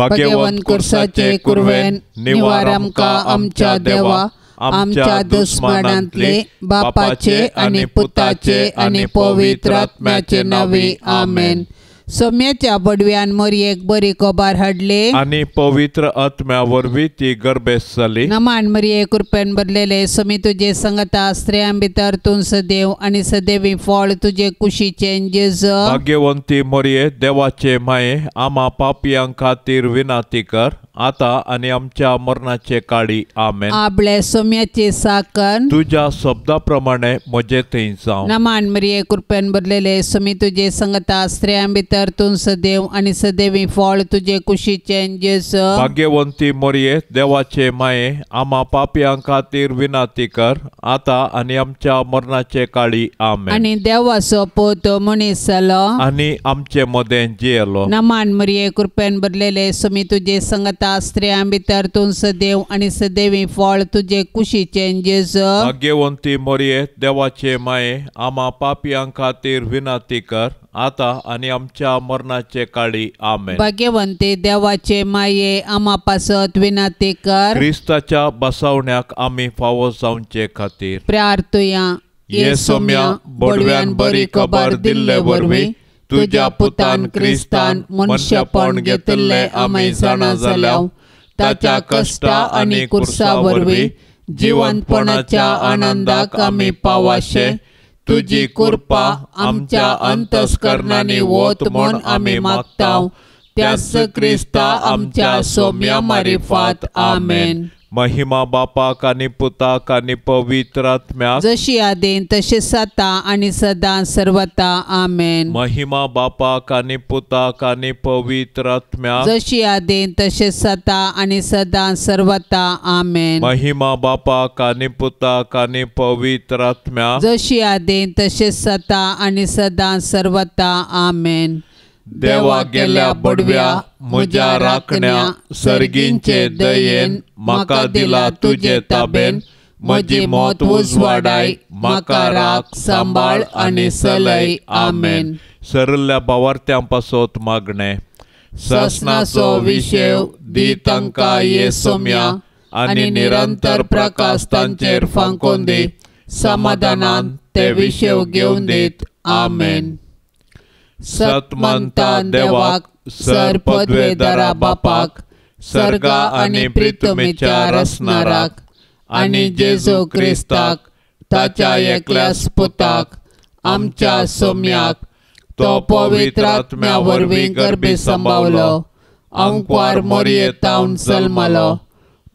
भाग्यवन कुर्साचे कुर्वेन निवार आमकां आमच्या देवा? आमच्या दुस्मनांतले बापाचे आणि पुताचे आणि पवित्र आत्म्याचे नावे. आमेन. सोम्याच्या बडव्यान मरयेक बरी कोबार हाडले. आणि पवित्र आत्म्या वरवीं ती गर्भेस जाली नमान मरिये कृपेन भरलेले समी तुझे संगता स्त्रियां भितर तूं सदैव आणि सदैवी फळ तुझे कुशीचे जेज भाग्यवंती मोरये देवाचे माये आम्हा पापयांक खातीर विनाती कर. आता आणि आमच्या मरणाचे काळी आमेन. आपले सोम्याचे साकन. तुझ्या शब्दाप्रमाणे म्हजे थंय जावं नमान मरिये कृपेन भरलेले समी तुझे संगता स्त्रियां भितर तूं सदैव आणि सदैवी फळ तुझे कुशीचे जेज भाग्यवंती मोरये देवाचे माये आम्हा पापयांक खातीर विनाती कर आता आणि आमच्या मरणाचे काळी आमेन आणि देवाचो पोत मनीस जालो आणि आमचे मदें जियेलो नमान मरिये कृपेन भरलेले समी तुझे संगता स्त्रियां भितर तूं सदैव आणि सदैवी फळ तुझे कुशीचे जेज भाग्यवंती मोरये देवाचे माये आम्हा पापयांक खातीर विनाती कर आता आणि आमच्या मरणाचे काळी आमेन. भाग्यवंते देवाचे माये आम्हा पासत विनाती कर. क्रिस्ताच्या बसवण्याक आम्ही फावो जावचे खातीर. प्रार्थुया ये सोम्या बडव्यान बरी खबर दिल्ले वरवीं. तुझ्या पुतान क्रिस्तान मनशापण घेतिल्ले आमी जाणा जाल्याव ताच्या कश्टा आनी कुर्सा वरवीं. जिवंतपणाच्या आनंदाक आमी पावाशे. तुजी कृपा आमच्या अंतस्करणांनी वत म्हूण आमी मागताव. त्यास क्रिस्ता आमच्या सौम्या मारिफात. आमेन. महिमा बापाक आनी पुताक आनी पवित्र आत्म्याक जशी आदेन तसे साता आणि सदां सर्वता आमेन. महिमा बापाक आनी पुताक आनी पवित्र आत्म्याक जशी आदेन तसे साता आणि सदां सर्वता आमेन. महिमा बापाक आनी पुताक आनी पवित्र आत्म्याक जशी आदेन तसे सता आणि सदां सर्वता आमेन. देवा गेल्या बडव्या म्हज्या राखण्या सर्गींचे दयेन म्हाका दिला तुजे ताबेन म्हजी मोत उजवाडाय म्हाका राख सांबाळ आनी सलय आमेन सरल्या भावार्थ्यां पासत मागणे ससनाचो विशेव दी तांकां ये सोम्या आनी निरंतर प्रकाश तांचेर फांकोन दी समाधानान ते विशेव घेवन दीत आमेन सतमंता देवाक सर पदवेदारा बापाक सर्गा आनी प्रितमेच्या रसनाराक आनी जेजू क्रिस्ताक ताच्या एकल्या पुताक आमच्या सोम्याक तो पवित्र आत्म्या वरवीं गर्भी सांबावलो अंकवार मोरये तावन जल्मलो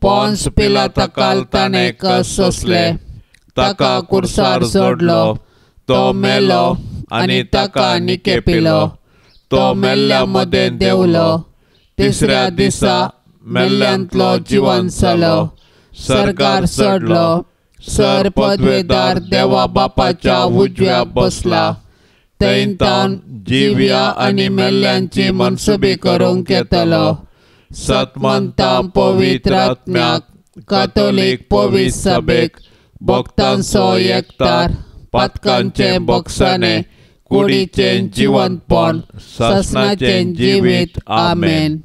पोन्स पिलाताकाल ताणें कस सोंसले ताका कुर्सार सोडलो तो मेलो आनी ताका निके पिलो तो मेल्ल्या मदें देवलो तिसऱ्या दिसा मेल्ल्यांतलो जिवन जालो सरकार चडलो सर पदवेदार देवा बापाच्या उजव्या बसला थंय तावन जिव्या आनी मेल्ल्यांची मनसुबी करूंक येतलो सतमंता पवित्र आत्म्याक कातोलीक पवित्र सभेक भक्तांचो एकतार पातकांचे बक्षाने कुडीचे जिवंतपण ससनाचे जिवीत आमेन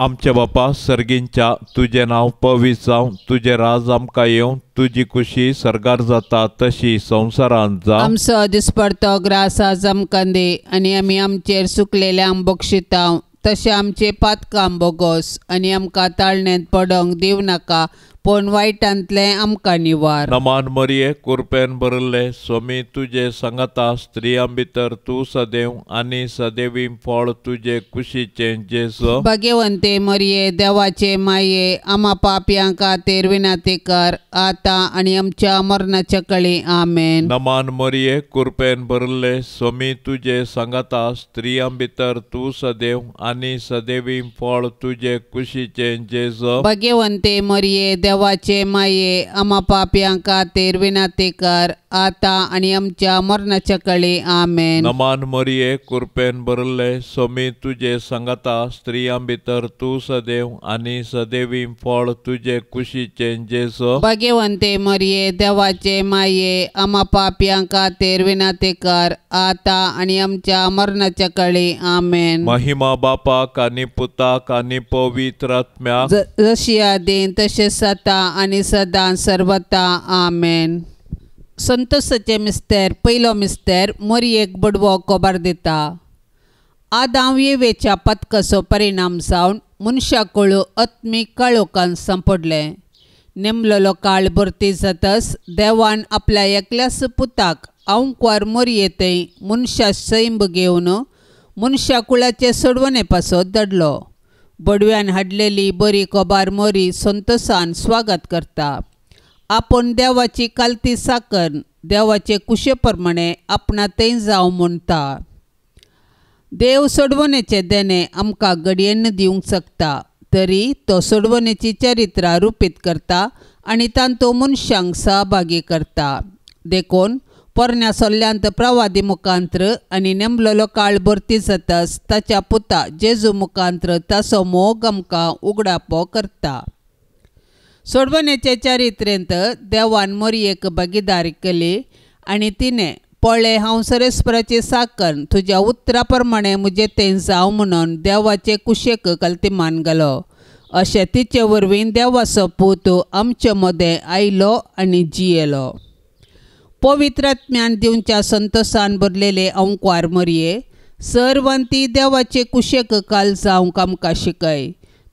आमचे बापा सर्गींच्या तुझे नांव पवित्र जावं तुझे राज आमकां येवं तुजी खुशी सरगार जाता तशी संवसारांत जा आमचो दिसपडतो ग्रास आज आमकां दे आणि आमी आमचेर सुकलेल्यांक बक्षिताव तशें आमचे पातकां बोगोस आनी आमकां ताळणेंत पडोंक दिव नाका पूण वायटांतले आमकां निवार. नमान मरिये कुरपेन बरले स्वामी तुजे संगता स्त्रियां भितर तूं सदैव आनी सदैवी फळ तुजे कुशीचे जेजो भाग्यवंते मरिये देवाचे माये आम्हा पापयां खातीर विनाती कर आता आणि आमच्या मरणाच्या कळी आमेन. नमान मरिये कुरपेन बरले स्वामी तुजे संगता स्त्रियां भितर तूं सदैव आनी सदैवी फळ तुजे कुशीचे जेजो भाग्यवंते मरिये देवाचे माये आम्हा पापयां खातीर विनाती आता आणि आमच्या मरणाच्या कळे आमेन नमान मरिये कृपेन भरले सोमी तुझे संगता स्त्रियां भितर तू सदैव आणि सदैवी फळ तुझे कुशीचे जेसो भाग्यवंते मरिये देवाचे माये आम्हा पापयांका खातीर विनाते कर आता आणि आमच्या मरणाच्या कळे आमेन महिमा बापाक आणि पुताक आणि पवित्र आत्म्याक जशी आदीन तशें जाता आणि सदां सर्वता आमेन संतोसाचे मिस्तेर पयलो मिस्तेर मोरयेक बडवो कोबार दिता। आदां येवेच्या पथकाचो परिणाम जावन मनशाकळू अत्मी काळोखान सांपडलें। नेमलेलो काळ भरती जातस देवान आपल्या एकल्याच पुताक अवंकवार मरयेतय मनशा सैंब घेवन मनशा कुळाचे सोडवणे पासो दडलो। बडव्यान हाडलेली बरी कोबार मोरी संतोसान स्वागत करता। आपूण देवाची कालती साकन देवाचे कुशे प्रमाणे आपणा थंय जावं म्हणटा देव सोडवणेचे देणे आमकां घडयेन दिवंक शकता तरी तो सोडवणेची चरित्रां रुपीत करता आनी तांतू मनशांक सहभागी करता. देखून पोरण्या सोल्ल्यांत प्रवादी मुखांत्र आनी नेमलेलो काळ भरती जाताच ताच्या पुता जेजू मुखांत्र ताचो मोग आमकां उगडापो करता. सोडवण्याचे चरित्रेंत देवान मोरयेक भागीदारी केली आनी तिणें पळय हांव सरेस्पराची साकन तुज्या उतरा प्रमाणे म्हजे तें जाव म्हणून देवाचे कुशेक कल्तिमान गेलो अशें तिचे वरवीं देवाचो पूत आमचे मदें आयलो आनी जियेलो. पवित्रात्म्यान दिवच्या संतोसान भरलेले अंकवार मरये सर्वांती देवाचे कुशेक काल जावंक आमकां शिकय.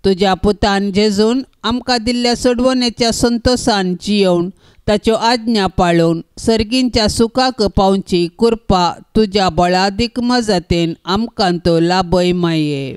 तुज्या पुतान जेजून आमकां दिल्ल्या सोडवणेच्या संतोषान जियोवन ताच्यो आज्ञा पाळून सर्गींच्या सुखाक पावची कृपा तुज्या बळादीक मजतेन आमकां तो लाभय माये.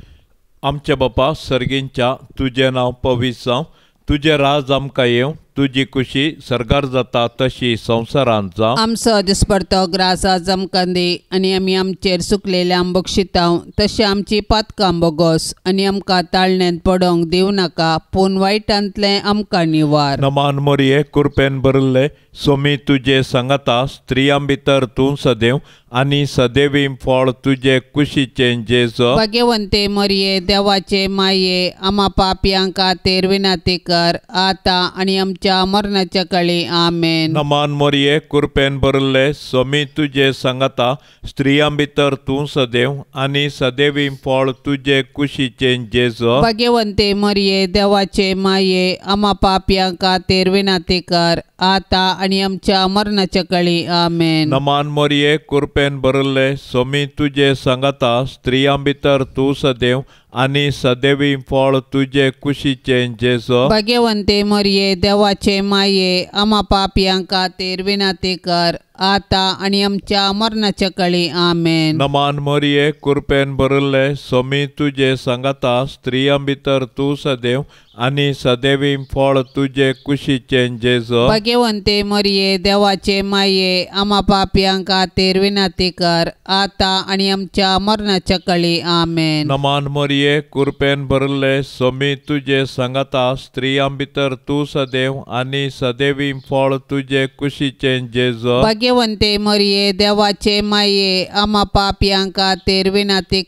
आमच्या बापा सर्गींच्या तुजें नांव पवीस जावं तुजें राज आमकां येवं तुजी कुशी सरकार जाता तशी संवसारांत जावं आमचो दिसपडतो ग्रास आज आमकां दी आनी आमी आमचेर सुकलेले आंबोक शिताव तशें आमची पातकां बोगोस आनी आमकां ताळण्यांत पडोंक दिवं नाका पूण वायटांतलें आमकां निवार. नमान मोरये कृपेन भरले सोमी तुजे सांगता स्त्रियां भितर तूं सदैव आणि सदैवी फळ तुजे कुशीचे जेजो. भाग्यवंते मरये देवाचे माये आम्हा पापयांक खातीर विनाती कर आता आनी आमच्या मरणाच्या कळी आमेन नमान मोरये कृपेन भरले सोमी तुजे सांगता स्त्रियां भितर तूं सदैव आणि सदैवी फळ तुजे कुशीचे जेजो भाग्यवंते मरये देवाचे माये आम्हा पापयांक खातीर विनाती कर आता आनी आमच्या मरणाच्या कळी आमेन नमान मोरये कृपेन भरले सोमी तुजे सांगता स्त्रियां भितर तूं सदैव आणि सदैवी फळ तुजे कुशीचे जेजो भाग्यवंते मरये देवाचे माये आम्हा पापयांक खातीर विनाती कर आता आनी आमच्या मरणाच्या कळी. आमेन. नमान मोरये कृपेन भरले सोमी तुजे सांगता स्त्रियां भितर तूं सदैव आणि सदैवी फळ तुजे कुशीचे जेजो. भाग्यवंते मरये देवाचे माये आम्हा पापयांक खातीर विनाती कर आता आनी आमच्या मरणाच्या कळी. आमेन. नमान मोरये कृपेन भरले सोमी तुजे सांगता स्त्रियां भितर तूं सदैव आणि सदैवी फळ तुजे कुशीचे जेजो. भाग्यवंते मरये देवाचे माये आम्हा पापयांक खातीर विनाती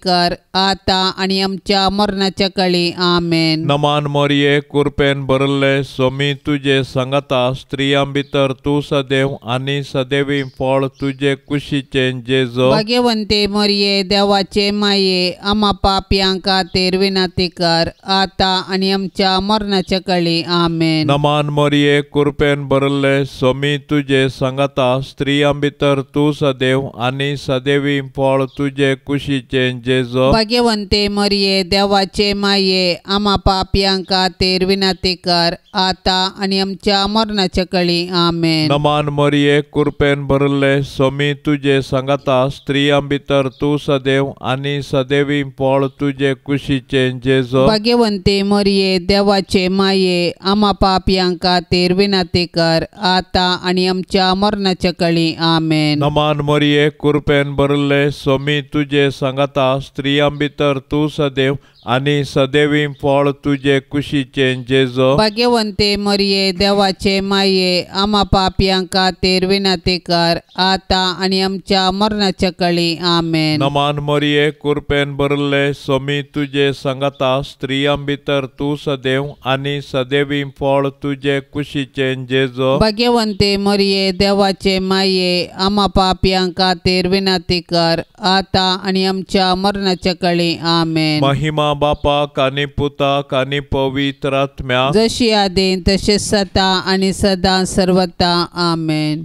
आता आनी आमच्या मरणाच्या कळी. आमेन. नमान मोरये कृपेन भरले सोमी तुजे सांगता स्त्रियां भितर तूं सदैव आणि सदैवी फळ तुजे कुशीचे जेजो भाग्यवंते मरये देवाचे माये आम्हा पापयांक खातीर विनाती कर आता आनी आमच्या मरणाच्या कळी. आमेन. नमान मोरये कृपेन भरले सोमी तुजे सांगता स्त्रियां भितर तूं सदैव आणि सदैवी फळ तुजे कुशीचे जेजो भाग्यवंते मरये देवाचे माये आम्हा पापयांक खातीर विनाती कर आता आनी आमच्या मरणाच्या कळी. आमेन. नमान मोरये कृपेन भरले सोमी तुजे सांगता स्त्रियां भितर तूं सदैव आणि सदैवी फळ तुजे कुशीचे जेजो भाग्यवंते मरये देवाचे माये आम्हा पापयांक खातीर विनाती कर आता आनी आमच्या मरणाच्या कळी. आमेन. नमान मोरये कृपेन भरले सोमी तुजे सांगता स्त्रियां भितर तूं सदैव आणि सदैवी फळ तुझे कुशीचे जेजो. भाग्यवंते मरिये देवाचे माये आम्हा पापयांका खातीर विनंती कर आता आणि आमच्या मरणाच्या कळी. आमेन. नमान मरिये कुरपेन भरले सोमी तुझे संगता स्त्रियां भितर तू सदैव आणि सदैवी फळ तुझे कुशीचे जेजो. भाग्यवंते मरिये देवाचे माये आम्हा पापयांका खातीर विनंती कर आता आणि आमच्या मरणाच्या कळी. आमेन. महिमा बापाक आणि पुताक आणि पवित्र आत्म्या जशी आदेन तसे सता आणि सदा सर्वता आमेन.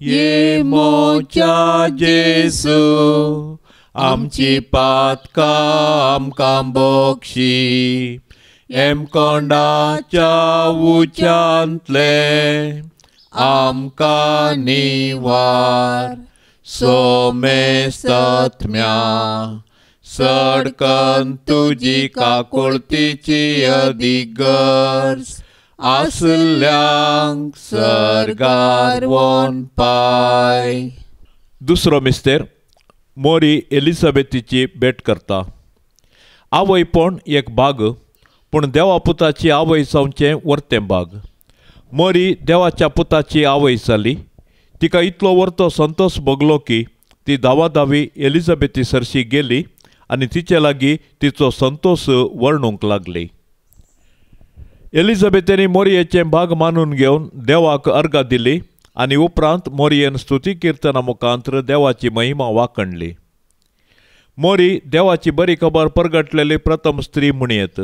ये मोच्या जेसू आमची पातका आमकां बोक्षी एम कोंडाच्या उच्यांतले आमकां निवार सोमेस्तत्म्या. सडकन तुजी काकुळतीची अधिगर्स आसल्यांक सरगार वन पाय. दुसरो मिस्तेर मोरी एलिझाबेथीची भेट करता. आवय पण एक बाग पूण देवा पुताची आवय जावचें वर्तें बाग. मोरी देवाच्या पुताची आवय जाली तिका इतलो वर्तो संतोष भोगलो की ती धावाधावी एलिझाबेथी सरशी गेली आनी तिचे लागीं तिचो संतोष वर्णूंक लागली. एलिझाबेथेनी मोरयेचे भाग मानून घेवन देवाक अर्घा दिली आनी उपरांत मोरयेन स्तुती किर्तना मुखांत्र देवाची महिमा वाकणली. मोरी देवाची बरी खबर परगटलेली प्रथम स्त्री म्हणयत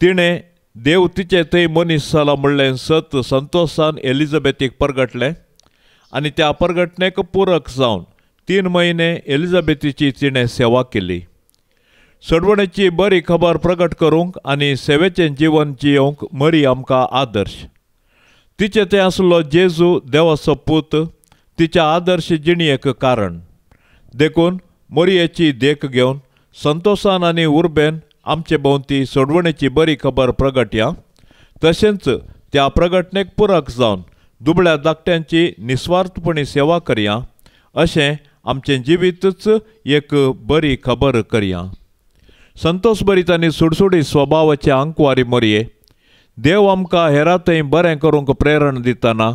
तिणें देव तिचे थंय मनीस जाला म्हणलें सत संतोशान एलिझाबेथीक परगटलें आनी त्या परगटणेक पूरक जावन तीन म्हयने एलिझाबेथीची तिणें सेवा केली. सडवणेची बरी खबर प्रगट करूंक आनी सेवेचें जिवन जियोंक मरी आमकां आदर्श. तिचे तें आसलो जेजू देवाचो पूत तिच्या आदर्श जिणयेक कारण. देखून मोरयेची देख घेवन संतोषान आनी उर्बेन आमचे भोंवती सोडवणेची बरी खबर प्रगटया. तशेंच त्या प्रगटणेक पुरक जावन दुबळ्या धाकट्यांची निस्वार्थपणी सेवा करया. अशें आमचें जिवीतच एक बरी खबर करया. संतोश बरी आनी सुडसुडी स्वभावाचे आंकवारी मोरये. देव आमकां हेरा थंय बरें करूंक प्रेरण दितना.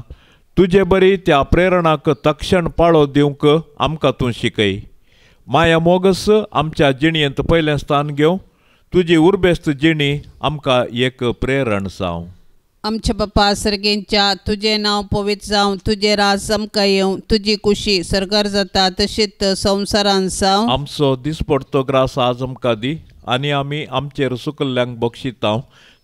तुजे बरी त्या प्रेरणाक तक्षण पाळो दिवंक आमकां तूं शिकय माया मोगस आमच्या जिणयेंत पयलें स्थान घेवं तुजी उर्बेस्त जिणी आमकां एक प्रेरण जावं आमच्या बाप्पा सर्गेंच्या तुझे नाव पवित्र जावं तुझे राज समका येवं तुजी कुशी सरकार जाता तशीच संवसारान जावं आमचो दिसपडतो ग्रास आज आमकां दी आनी आमी आमचेर सुकल्ल्यांक बक्षितांव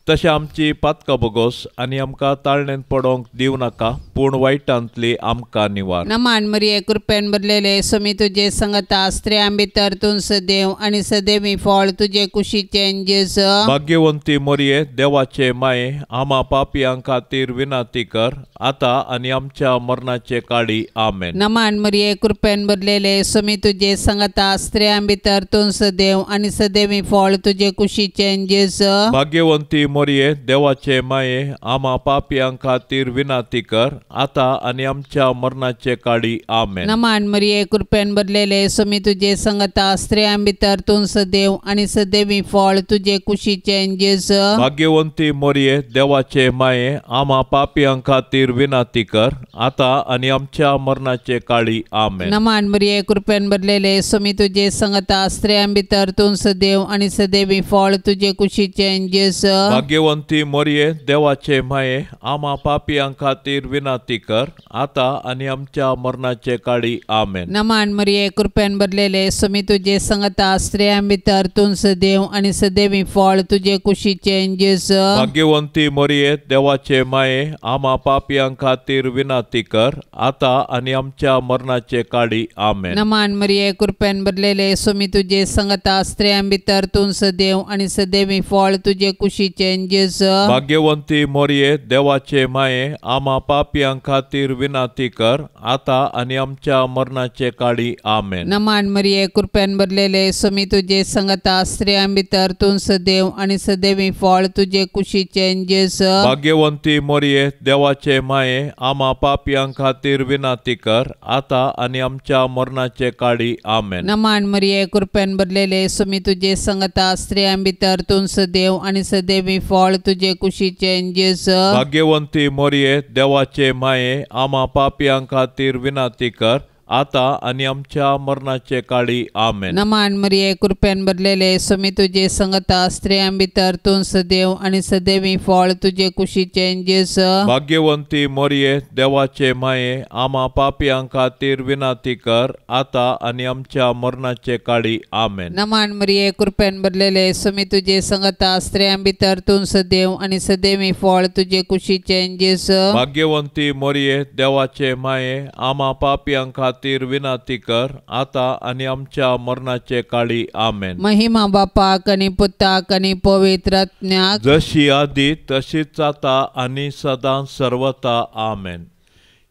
तशें आमची पातकां बोगोस आनी आमकां ताळणेन पडोवंक दिवं नाका पूण वायटांतली आमकां निवार. नमान मरिये कृपेन भरलेले समी तुझे संगता स्त्रियां भितर तूं सदैव आनी सदैवी फळ तुझे कुशीचे जेस. भाग्यवंती मोरये देवाचे माये आमा पापयां खातीर विनाती कर. आतां आनी आमच्या मरणाचे काळी आमेन. नमान मरिये कृपेन भरलेले समी तुझे संगता स्त्रियां भितर तूं सदैव आनी सदैवी फळ तुझे कुशीचे जेस. भाग्यवंती मोरये देवाचे माये आमा पापयां खातीर विनाती कर. आतां आनी आमच्या मरणाचे काळी आमेन. नमान मरिये कृपेन भरलेले समी तुझे संगता स्त्रियां भितर तूं सदैव आनी सदैवी फळ तुझे कुशीचे जेस. भाग्यवंती मोरये देवाचे माये आमा पापयां खातीर विनाती कर. आतां आनी आमच्या मरणाचे काळी आमेन. नमान मरिये कृपेन भरलेले समी तुझे संगता स्त्रियां भितर तूं सदैव आनी सदैवी फळ तुझे कुशीचे जेस. भाग्यवंती मोरये देवाचे माये आमा पापयां खातीर विनाती कर आतां आनी आमच्या मरणाचे काळी आमेन नमान मरिये कृपेन भरलेले समी तुझे संगता स्त्रियां भितर तूं सदैव आनी सदैवी फळ तुझे कुशीचे जेस भाग्यवंती मोरये देवाचे माये आमा पापयां खातीर विनाती कर आतां आनी आमच्या मरणाचे काळी आमेन नमान मरिये कृपेन भरलेले समी तुझे संगता स्त्रियां भितर तूं सदैव आनी सदैवी फळ तुझे कुशीचे जेजू भाग्यवंती मोरये देवाचे माये आम्हा पापयां खातीर विनाती कर आता आणि आमच्या मरणाचे काळी आमेन नमान मरिये कृपेन भरलेले सुमी तुझे संगता स्त्रियां भितर तूं सदैव आणि सदैवी फळ तुझे कुशीचे जेजू भाग्यवंती मोरये देवाचे माये आम्हा पापयां खातीर विनाती कर आता आणि आमच्या मरणाचे काळी आमेन नमान मरिये कृपेन भरलेले सुमी तुझे संगता स्त्रियां भितर तूं सदैव आणि सदैवी फळ तुझे कुशीचे जेजू भाग्यवंती मोरये देवाचे माये आमा पापयां खातीर विनाती कर. आता आणि आमच्या मरणाचे काळी आमेन. नमान मरिये कृपेन भरलेले सुमी तुझे संगता स्त्रियां भितर तूं सदैव आणि सदैवी फळ तुझे कुशीचे जेजू भाग्यवंती मोरये देवाचे माये आम्हा पापयां खातीर विनाती कर आता आणि आमच्या मरणाचे काळी आमेन. नमान मरिये कृपेन भरलेले सुमी तुझे संगता स्त्रियां भितर तूं सदैव आणि सदैवी फळ तुझे कुशीचे जेजू भाग्यवंती मोरये देवाचे माये आम्हा पापयां खातीर विनाती कर आता आणि आमच्या मरणाचे काळी आमेन. महिमा बापाक आणि पुताक आणि पवित्रज्ञाक जशी आधी तशीच आता आणि सदां सर्वता आमेन.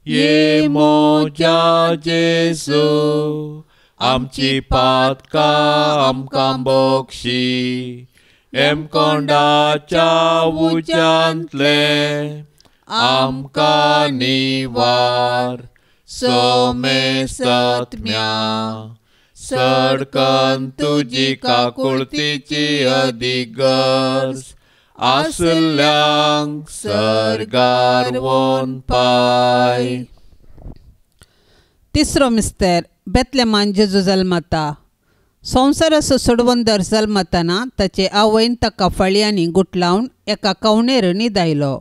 ये मोजा जेसू आमची पातका आमकां बोक्षी एम कोंडाच्या उज्यांतले आमकां निवार. सोमे सत्म्या सडकन तुजी काकुळतीची अधिगर्स आसल्यांक सरगार वोन पाय। तिसरो मिस्तेर बेतलेमान जेजू जल्मता। संवसाराचो सोडवंदर जल्मतना ताचे आवयन ताका फळयांनी गुटलावन एका कवणेर न्हिदायलो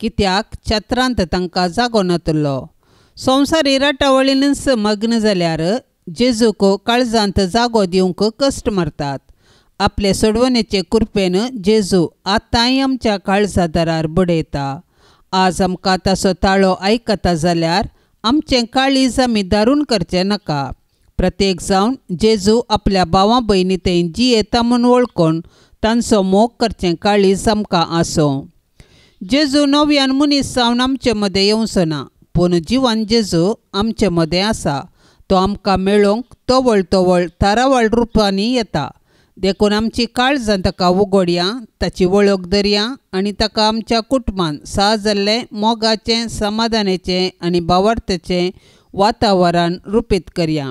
कित्याक? छत्रांत तांकां जागो नातलो संवसारी राटावळीनच मग्न जाल्यार जेजूक काळजांत जागो दिवंक कश्ट मारतात. आपले सोडवणेचे कृपेन जेजू आतांय आमच्या काळजादारार बडयता. आज आमकां ताचो ताळो आयकता जाल्यार आमचें काळीज आमी दारून करचें नाका. प्रत्येक जावन जेजू आपल्या भावां भयणी थंय जी येता म्हूण वळखून तांचो मोग करचें काळीज आमकां आसूं. जेजू नव्यान मनीस जावन आमचे मदें येवचो ना पूण आमचे मदें आसा तो आमकां मेळोवंक तवळ तवळ तारावळ रुपांनी येता. देखून आमची काळजां ताका उगोडया ताची वळख धरया आनी ताका आमच्या कुटुंबान सा जाल्लें मोगाचें समाधानाचें आनी भावार्थेचें वातावरण रुपीत करया.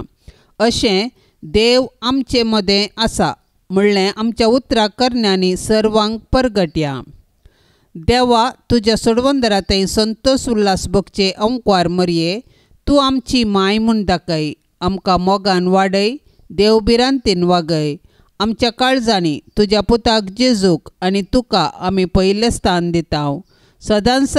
अशें देव आमचे मदें आसा म्हणलें आमच्या उतरां करण्यांनी सर्वांक परगटया. देवा तुज्या सोडवंदरातय संतोष उल्हास बघचे अंकवार मरये. तूं आमची माय म्हूण दाखय आमकां मोगान वाडय देवबिरांतीन वागय आमच्या काळजांनी तुज्या पुताक जेजूक आनी तुका आमी पयलें स्थान दिता सदांच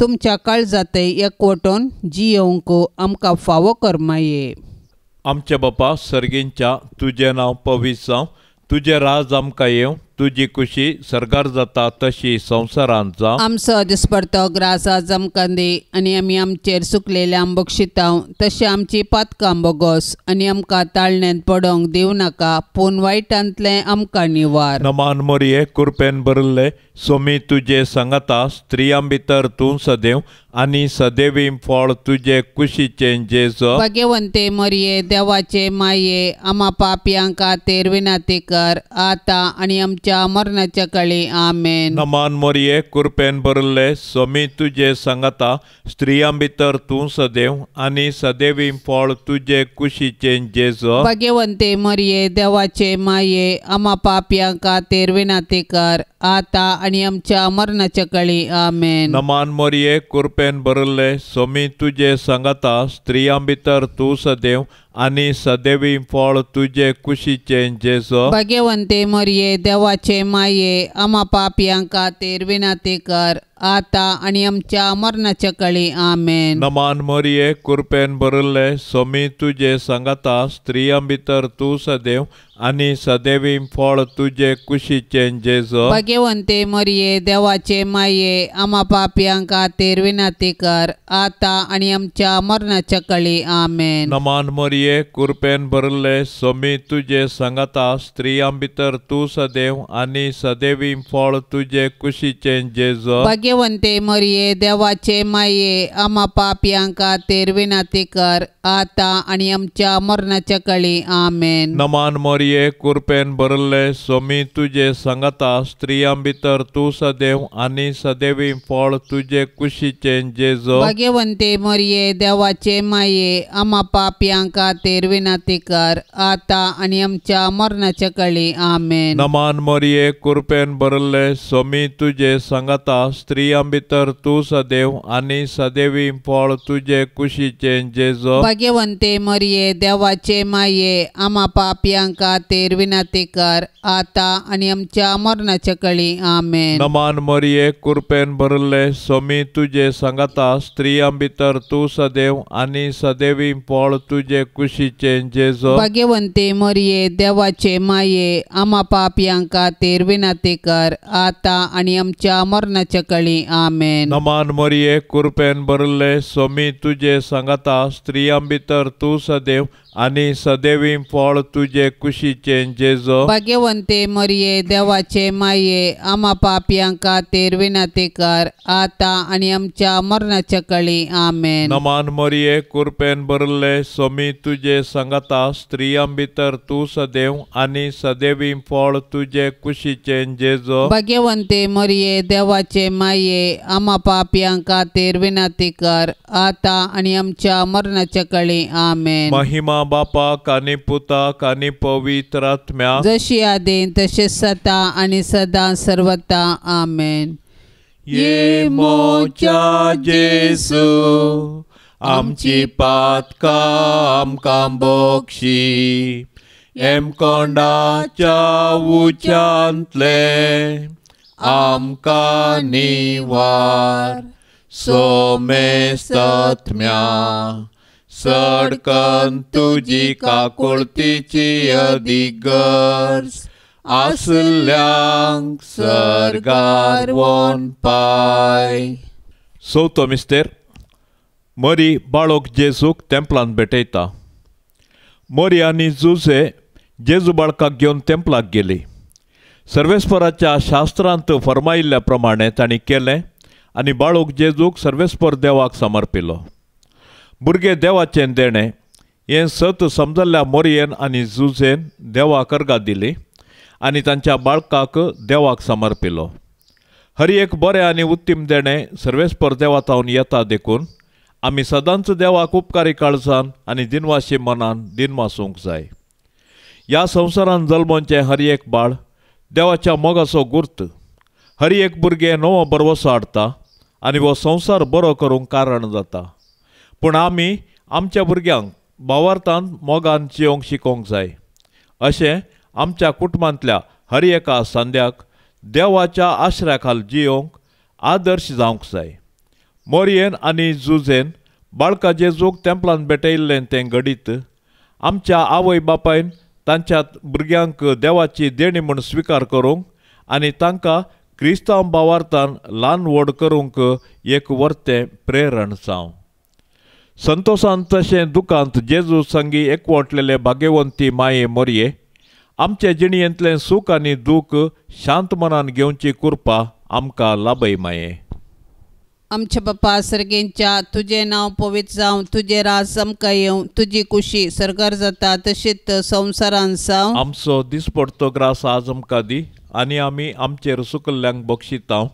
तुमच्या काळजातय एकवटून जियोंक आमकां फावो करमाये. आमच्या आमचे बापा सर्गींच्या तुजें नांव पवित्र जावं तुजें राज आमकां येवं तुजी खुशी सरगार जाता तशी संवसारांत जावं आमचो दिसपडतो ग्रास आज आमकां दी आनी आमी आमचेर सुकलेल्या आंबोक शिताव तशें आमची पातकां बोगोस आनी आमकां ताळण्यांत पडोंक दिवं नाका पूण वायटांतलें आमकां निवार. नमान मोरये कृपेन भरले सोमी तुजे सांगाता स्त्रियां भितर तूं सदैव आनी सदैवी फळ तुजे कुशीचें जेजो भाग्यवंते मरये देवाचे माये आमा पापयां खातीर विनाती कर आतां आनी आमच्या मरणाच्या कळी आमेन नमान मोरये कृपेन भरले सोमी तुजे सांगाता स्त्रियां भितर तूं सदैव आनी सदैवी फळ तुजे कुशीचें जेजो भाग्यवंते मरये देवाचे माये आमा पापयां खातीर विनाती कर आतां आनी आमच्या मरणाच्या कळी आमेन नमान मोरये कृपेन भरले सोमी तुजे सांगाता स्त्रियां भितर तूं सदैव आनी सदैवी फळ तुजे कुशीचें जेजो भाग्यवंते मरये देवाचे माये आमा पापयां खातीर विनाती कर आता आणि आमच्या मरणाच्या काळी. आमेन. नमान मरिये कृपेन भरले सोमी तुझे सांगाता स्त्रियां भितर तूं सदैव आनी सदैवी फळ तुझे कुशीचे जेज. भाग्यवंते मरिये देवाचे माये आम्हा पापयांक खातीर विनाती कर आता आणि आमच्या मरणाच्या काळी. आमेन. नमान मरिये कृपेन भरले सोमी तुझे सांगाता स्त्रियां भितर तूं सदैव आनी सदैवी फळ तुझे कुशीचे जेज. भाग्यवंते मरिये देवाचे माये अमा पापयांक खातीर विनाती कर आता आणि आमच्या मरणाच्या काळी. आमेन. नमान मरिये कृपेन भरले सोमी तुझे सांगाता स्त्रियां भितर तूं सदैव आनी सदैवी फळ तुझे कुशीचे जेज भाग्यवंते मरिये देवाचे माये आम्हा पापयांक खातीर विनाती कर आता आणि आमच्या मरणाच्या काळी. आमेन. नमान मरिये कृपेन भरले सोमी तुझे सांगाता स्त्रियां भितर तूं सदैव आनी सदैवी फळ तुझे कुशीचे जेज भाग्यवंते मरिये देवाचे माये आम्हा पापयांक खातीर विनाती कर आता आणि आमच्या मरणाच्या काळी. आमेन. नमान मरिये कृपेन भरले सोमी तुझे सांगाता स्त्रियां भितर तूं सदैव आनी सदैवी फळ तुझे कुशीचे जेज भाग्यवंते मरिये देवाचे माये आम्हा पापयांक खातीर विनाती कर आता आणि आमच्या मरणाच्या काळी. आमेन. नमान मरिये कृपेन भरले सोमी तुझे सांगाता स्त्रियां भितर तूं सदैव आनी सदैवी फळ तुझे कुशीचे जेज भाग्यवंते मरिये देवाचे माये आम्हा पापयांक खातीर विनाती कर आता आणि आमच्या मरणाच्या काळी. आमेन. नमान मरिये कृपेन भरले सोमी तुझे सांगाता स्त्रियां भितर तूं सदैव आनी सदैवी फळ तुझे कुशीचे जेज भाग्यवंते मरिये देवाचे माये आम्हा पापयांक खातीर विनाती कर आता आणि आमच्या मरणाच्या काळी. आमेन. महिमा बापाक आनी पुताक आनी पवित्र आत्म्या. जशी आदेन तसेच सता आणि सदा सर्वता आमेन. ये मोच्या जेसू आमची पातका आमकां बोक्षी एम कोंडाच्या उच्यांतले आमकां निवार सोमेस्तत्म्या सडकन तुजी काकुळतीची अधिगर्स आसल्यांक सरगार वन पाय. चवथो मिस्तेर मरी बाळोक जेजूक तेंपलान भेटयता. मरी आनी जुजे जेजू बाळकाक घेवन तेंपलाक गेली. सर्वेस्पराच्या शास्त्रांत फरमायिल्ल्या प्रमाणे तांणी केलें आनी बाळूक जेजूक सर्वेस्पर देवाक समर्पिलो. भुरगे देवाचें देणें हें सत समजल्ल्या मोरयेन आनी झुजेन देवाक अर्गा दिली आनी तांच्या बाळकाक देवाक समर्पिलो. हर एक बरें आनी उत्तीम देणें सर्वेस्पर देवातावन येता देखून आमी सदांच देवाक उपकारी काळजान आनी दिनवाशी मनान दिनवासूंक जाय. ह्या संवसारान जल्मोंचें हर एक बाळ देवाच्या मोगाचो गुर्त हर एक भुरगें नवो बरवसो हाडटा आनी हो संवसार बरो करूंक कारण जाता. पूण आमी आमच्या भुरग्यांक भावार्थान मोगान जियोंक शिकोवंक जाय. अशें आमच्या कुटुंबांतल्या हर एका सांद्याक देवाच्या आश्र्याखाल जियोंक आदर्श जावंक जाय. मोरयेन आनी जुजेन बाळका जेजूक तेंपलान भेटयिल्लें तें घडीत आमच्या आवय बापायन तांच्या भुरग्यांक देवाची देणी म्हूण स्विकार करूंक आनी तांकां क्रिस्तांव भावार्थान ल्हान व्हड करूंक एक वर्तें प्रेरण जावं. संतोशांत तशें दुखांत जेजू संगी एकवटलेले भाग्यवंती माये मोरये आमचे जिणयेंतलें सूख आनी दूख शांत मनान घेवची कृपा आमकां लाभय माये आमच्या बापा सर्गेंच्या तुझे नाव पवित्र जावं तुझे राज आमकां येवं तुजी कुशी सरकार जाता तशीच संवसारान जावं आमचो दिसपडतो ग्रास आज आमकां दी आनी आमी आमचेर सुकल्ल्यांक बक्षितांव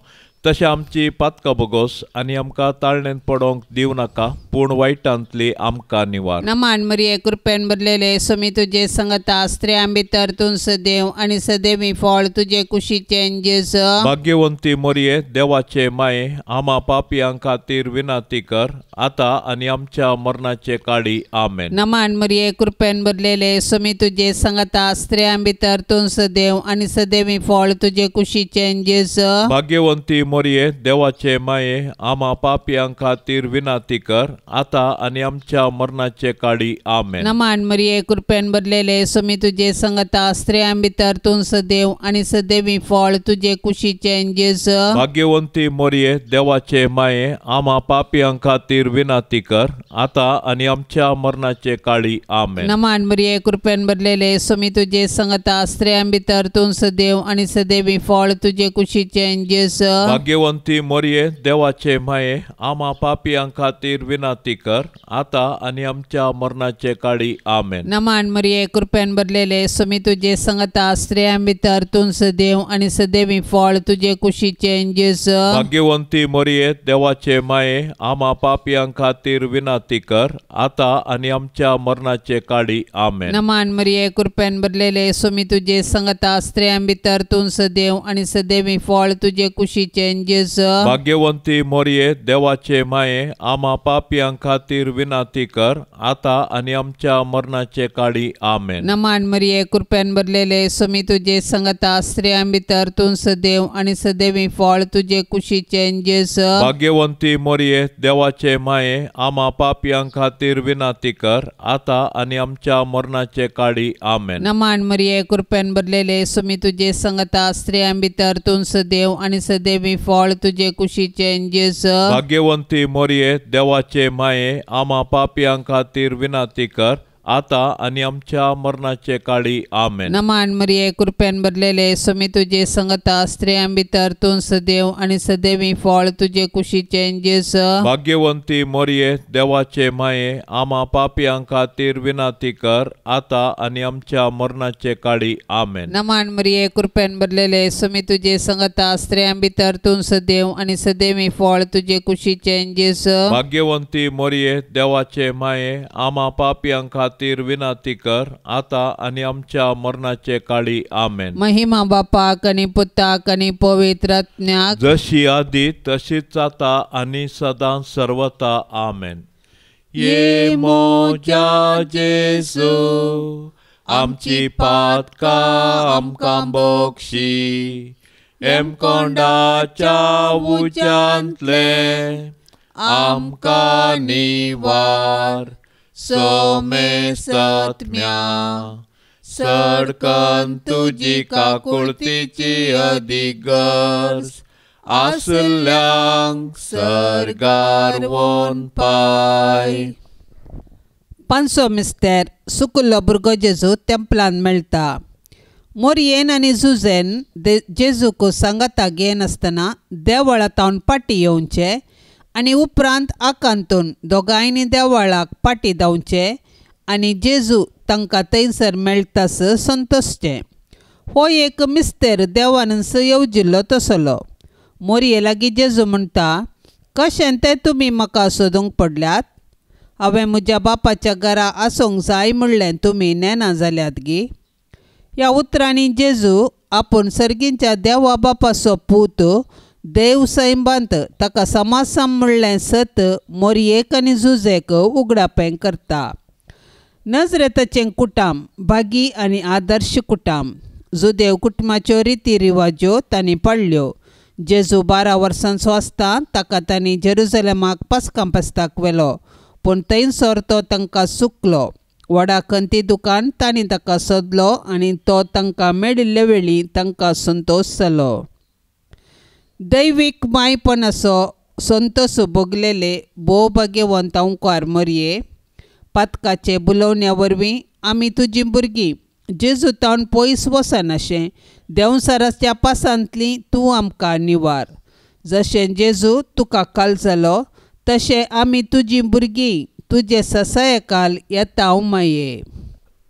तशें आमची पातकां बोगोस आनी आमकां ताळणेंत पडोवंक दिवं नाका पूण वायटांतली आमकां निवार. नमान मरिये कृपेन बरलेले समी तुझे संगता स्त्रियां भितर तूं सदैव आनी सदैवी फळ तुझे कुशीचे जेज भाग्यवंती मोरये देवाचे माये आमा पापयांक खातीर विनाती कर. आतां आनी आमच्या मरणाचे काळी आमेन. नमान मरिये कृपेन बरलेले समी तुझे संगता स्त्रियां भितर तूं सदैव आनी सदैवी फळ तुझे कुशीचे जेज भाग्यवंती मोरये देवाचे माये आम्हा पापयां खातीर विनाती कर. आता आणि आमच्या मरणाचे काळी आमेन. नमान मरिये कृपेन भरलेले सुमी तुझे संगता स्त्रियां भितर तूं सदैव आणि सदैवी फळ तुझे कुशीचे जेस. भाग्यवंती मोरये देवाचे माये आम्हा पापयां खातीर विनाती कर. आता आणि आमच्या मरणाचे काळी आमेन. नमान मरिये कृपेन भरलेले सुमी तुझे संगता स्त्रियां भितर तूं सदैव आणि सदैवी फळ तुझे कुशीचे जेस. भाग्यवंती मोरये देवाचे माये आम्हा पापियां खातीर विनाती कर. आता आणि आमच्या मरणाचे काळी आमेन. नमान मरिये कृपेन भरलेले सुमी तुझे संगता स्त्रियां भितर तूं सदैव आणि सदैवी फळ तुझे कुशीचे जेस भाग्यवंती मोरये देवाचे माये आम्हा पापियां खातीर विनाती कर. आता आणि आमच्या मरणाचे काळी आमेन. नमान मरिये कृपेन भरलेले सुमी तुझे संगता स्त्रियां भितर तूं सदैव आणि सदैवी फळ तुझे कुशीचे जेस भाग्यवंती मोरये देवाचे माये आम्हा पापियां खातीर विनाती कर आता आणि आमच्या मरणाचे काळी आमेन नमान मरिये कृपेन भरलेले सुमी तुझे संगता स्त्रियां भितर तूं सदैव आणि सदैवी फळ तुझे कुशीचे जेस भाग्यवंती मोरये देवाचे माये आम्हा पापियां खातीर विनाती कर आता आणि आमच्या मरणाचे काळी आमेन नमान मरिये कृपेन भरलेले सुमी तुझे संगता स्त्रियां भितर तूं सदैव आणि सदैवी फळ तुझे कुशीचे जेस भाग्यवंती मोरये देवाचे माये आमा पापियां खातीर विनाती कर. आता आणि आमच्या मरणाचे काळी आमेन. नमान मरिये कृपेन भरलेले सुमी तुझे संगता स्त्रियां भितर तूं सदैव आणि सदैवी फळ तुझे कुशीचे जेस. भाग्यवंती मोरये देवाचे माये आम्हा पापियां खातीर विनाती कर आता आणि आमच्या मरणाचे काळी आमेन. नमान मरिये कृपेन भरलेले सुमी तुझे संगता स्त्रियां भितर तूं सदैव आणि सदैवी फळ तुझे कुशीचे जेस. भाग्यवंती मोरये देवाचे माये आम्हा पापियां खातीर विनाती कर. आता आणि आमच्या मरणाचे काळी आमेन. महिमा बापाक आणि पुताक आणि पवित्रज्ञाक जशी आधी तशीच आता आणि सदा सर्वता आमेन. ये मोजा जेसू आमची पातका आमकां बोक्षी एम कोंडाच्या उजांतले आमकां निवार. सोमे सत्म्या सडकन तुजी काकुळतीची अधिगर्स आसल्यांक सरगार वोन पाय पांचसो मिस्तेर सुकुल्लो भुरगो जेजू तेंपलान मेळटा मोरयेन आनी झुजेन दे जेजूक सांगाता घेयन आसतना देवळांतावन पाटी येवचे आनी उपरांत आकांतून दोगांयनी देवळाक पाटी धांवचे आनी जेजू तांकां थंयसर मेळटास संतोसचे. हो एक मिस्तेर देवानस येवजिल्लो तसलो. मोरये लागीं जेजू म्हणटा कशें तें तुमी म्हाका सोदूंक पडल्यात? हांवें म्हज्या बापाच्या घरा आसूंक जाय म्हणलें तुमी नेना जाल्यात गी. ह्या उतरांनी जेजू आपूण सर्गींच्या देवा बापाचो पूत देव सैबांत ताका समासाम म्हणलें सत मोरयेक आनी झुजेक उगडापें करता. नजरेताचें कुटाम बागी आनी आदर्श कुटाम. जुदेव कुटुंबाच्यो रिती रिवाज्यो तांणी पाळ्ळ्यो जेजू बारा वर्सां स्वासता ताका तांणी जेरुजलेमाक पासकां पेस्ताक व्हेलो पूण थंयसर तो तांकां सुकलो. व्हडा खंती दुकान तांणी ताका सोदलो आनी तो तांकां मेळिल्ले वेळी तांकां संतोश जालो. दैवीक मायपणाचो संतोश भोगलेले भोव भाग्यवंत अंकार मरये पातकाचे बुलोवण्या वरवीं आमी तुजी भुरगीं जेजूतावन पयस वचनाशें देंवसाराच्या पासांतलीं तूं आमकां निवार जशें जेजू तुका काल जालो तशें आमी तुजी भुरगीं तुजे ससायकाल येता हांव माये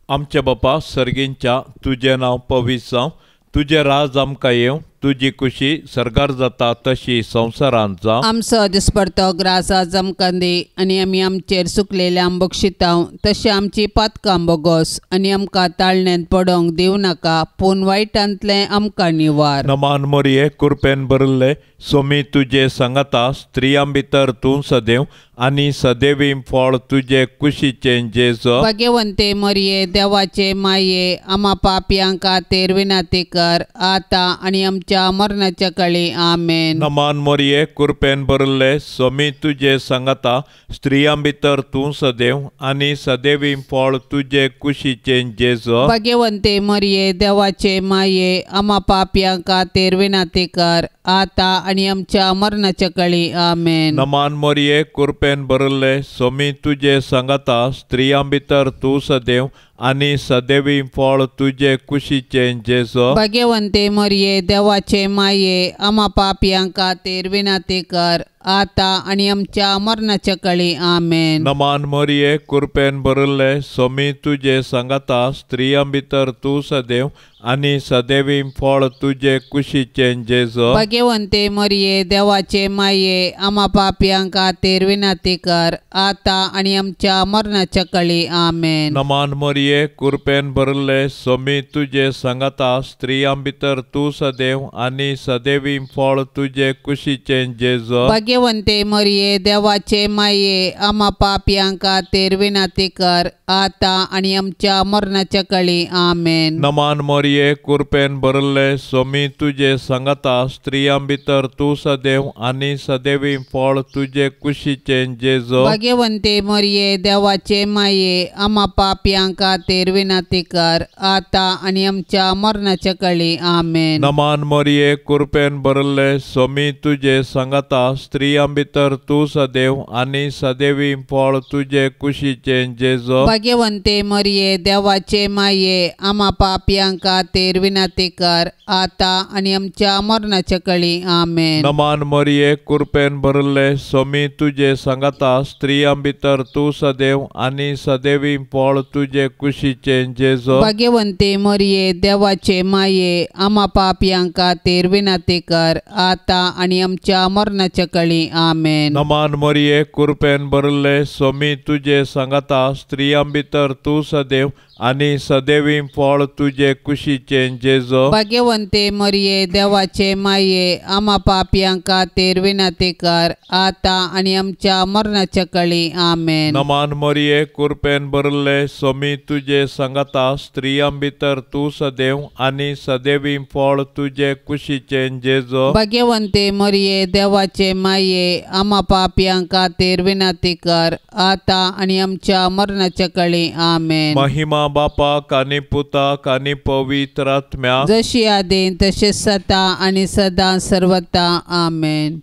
आमच्या बापा सर्गींच्या तुजें नांव पवीस जावं तुजें राज आमकां येवं तुजी खुशी सरगार जाता तशी जावं आमचो दिसपडतो ग्रास आज आमकां दी आनी आमी आमचेर सुकलेले आंबोक शिताव तशें आमची पातकां बोगोस आनी आमकां ताळण्यांत पडोंक दिवं नाका पूण वायटांतलें आमकां निवार. नमान मोरये कुरपेन भरले सोमी तुजे सांगाता स्त्रियां भितर तूं सदैव आनी सदैवी फळ तुजे कुशीचें जेजो भाग्यवंते मरये देवाचे माये आमा पापयांक खातीर विनाती कर आतां आनी आमच्या आमच्या मरणाच्या काळी आमेन नमान मोरये कृपेन बरले स्वामी तुझे सांगता स्त्रियां भितर तूं सदैव आनी सदैवी फळ तुझे कुशीचे जेजो भाग्यवंते मरिये देवाचे माये आम्हा पापयांका तेरविनाते कर आता आणि आमच्या मरणाच्या काळी आमेन नमान मोरये कृपेन बरले स्वामी तुझे सांगता स्त्रियां भितर तूं सदैव आनी सदैवी फळ तुझे कुशीचे जेजो भाग्यवंते मरिये देवाचे माये आम्हा पापयांका तेरविनाते कर आता आणि आमच्या मरणाच्या काळी आमेन नमान मोरये कृपेन बरले स्वामी तुझे सांगता स्त्रियां भितर तूं सदैव आनी सदैवी फळ तुझे कुशीचे जेजो भाग्यवंते मरिये देवाचे माये आम्हा पापयांका तेरविनाते कर आता आणि आमच्या मरणाच्या काळी आमेन नमान मोरये कृपेन बरले स्वामी तुझे सांगता स्त्रियां भितर तूं सदैव आनी सदैवी फळ तुझे कुशीचे जेजो भाग्यवंते मरिये देवाचे माये अमा पापयांका तेरविनाते कर आता आणि आमच्या मरणाच्या काळी. आमेन. नमान मोरये कृपेन बरले स्वामी तुझे सांगता स्त्रियां भितर तूं सदैव आनी सदैवी फळ तुझे कुशीचे जेजो भाग्यवंते मरिये देवाचे माये आम्हा पापयांका तेरविनाते कर आता आणि आमच्या मरणाच्या काळी. आमेन. नमान मोरये कृपेन बरले स्वामी तुझे सांगता स्त्रियां भितर तूं सदैव आनी सदैवी फळ तुझे कुशीचे जेजो भाग्यवंते मरिये देवाचे माये आम्हा पापयांका तेरविनाते कर आता आणि आमच्या मरणाच्या काळी आमेन नमान मोरये कृपेन बरले स्वामी तुझे सांगता स्त्रियां भितर तूं सदैव आनी सदैवी फळ तुझे कुशीचे जेजो भाग्यवंते मरिये देवाचे माये आम्हा पापयांका तेरविनाते कर आता आणि आमच्या मरणाच्या काळी आमेन नमान मोरये कृपेन बरले स्वामी तुझे सांगता स्त्रियां भितर तूं सदैव आनी सदैवी फळ तुझे कुशीचे जेजो. भाग्यवंते मरिये देवाचे माये आम्हा पापयांका तेरविनाते कर आता आणि आमच्या मरणाच्या काळी. आमेन. नमान मोरये कृपेन बरले स्वामी तुझे सांगता स्त्रियां भितर तूं सदैव आनी सदैवी फळ तुझे कुशीचे जेजो. भाग्यवंते मरिये देवाचे माये आम्हा पापयांका तेरविनाते कर आता आणि आमच्या मरणाच्या काळी. आमेन. महिमा बापाक आनी पुताक आनी पवित्र आत्म्या जशी आदेन तसे सता आणि सदा सर्वता आमेन.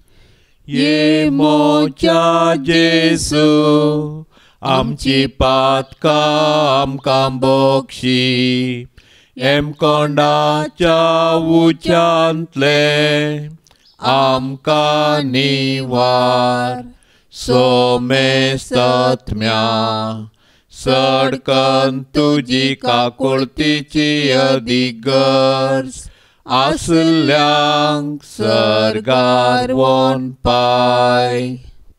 ये मोच्या जेसू आमची पातका आमकां बोक्षी एम कोंडाच्या उच्यांतले आमकां निवार सोमेस्तत्म्या. सडकन तुजी काकुळतीची अधिगर्ज आसल्यांक सरगार वोन पाय.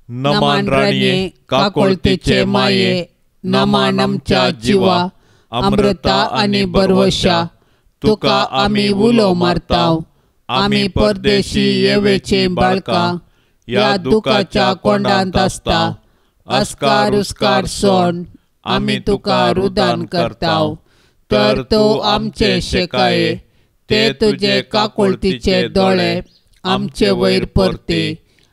नमान राणये काकुळतीचे माये नमान आमच्या जिवा अमृता आनी बरवशा तुका आमी उलो मारताव. आमी परदेशी येवेची बाळका या दुखाच्या कोंडांत आसता अस्कार उस्कार सोन आमी तुका रुदान करताव. तर तूं आमचे शेकाये ते तुझे काकुळतीचे दोळे आमचे वयर परते.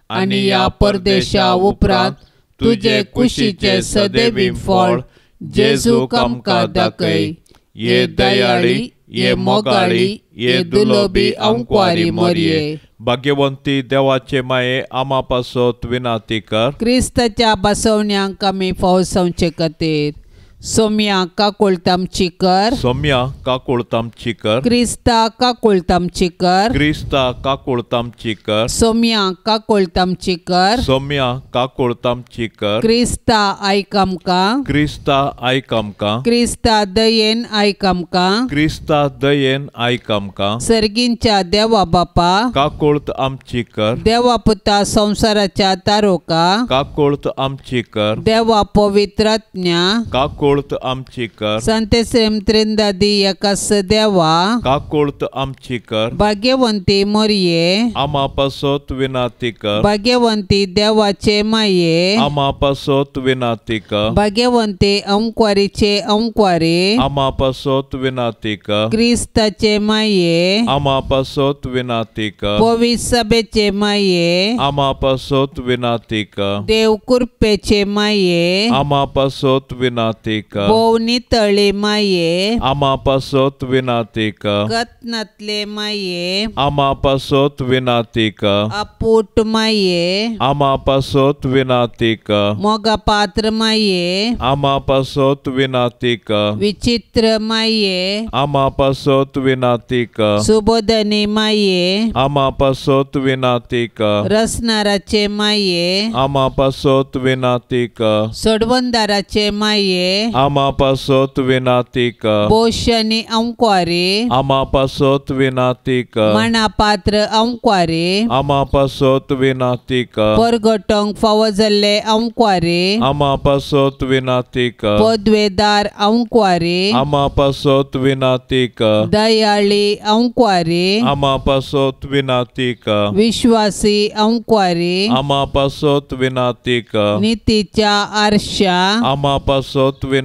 आनी या परदेशा उपरांत तुझे कुशीचे सदैवी फळ जेजूक आमकां दाखय ये दयाळी ये मोगाळी ये दुलोबी अंकवारी मोरये भाग्यवंती देवाचे माये आमा पासत विनाती कर क्रिस्ताच्या बसवण्यांक आमी फौसवचे खातीर सोम्या काकुळतामची कर सौम्या काकुळतामची कर क्रिस्ता काकुळतामची कर क्रिस्ता काकुळतामची कर सोम्या काकुळतामची कर सौम्या काकुळतामची कर क्रिस्ता आयक आमकां क्रिस्ता आयक आमकां क्रिस्ता दयेन आयक आमकां क्रिस्ता दयेन आयक आमकां सर्गींच्या देवा बापा? काकुळत आमची कर देवा पुता संसाराच्या तारोका काकुळत आमची कर देवा पवित्रज्ञा काकुळत काकोळत आमची कर. संते श्रेम त्रिंदादी यकस देवा. काकोळत आमची कर. भाग्यवंती मोरये. आमा पासोत विनाती कर. भाग्यवंती देवाचे माये. आमा पासोत विनाती कर. भाग्यवंती अंक्वारीचे अंक्वारी. आमा पासोत विनाती कर. क्रिस्ताचे माये. आमा पासोत विनाती कर. पवी सभेचे माये. आमा पासोत विनाती कर. देव कुरपेचे माये. आमा पासोत विनाती तळी माये. आमा पासोत विनाती कर कतनातले माये. आमा पासोत विनाती कर अपूट माये. आमा पासोत विनाती कर मोगा पात्र माये. आमा पासोत विनाती कर विचित्र माये. आमा पासोत विनाती कर सुबोधनी माये. आमा पासोत विनाती कर रसनाराचे माये. आमा पासोत विनाती कर सोडवंदाराचे माये. आमा पासोत विनाती कर बोशनी अंक्वारी आमा पासोत विनाती कर मना पात्र अंक्वारी आमा पासोत विनाती कर परगटोंक फावो जाल्ले अंक्वारी आमा पासोत विनाती कर पदवेदार अंक्वारी आमा पासोत विनाती कर दयाळी अंक्वारी आमा पासोत विनाती कर विश्वासी अंक्वारी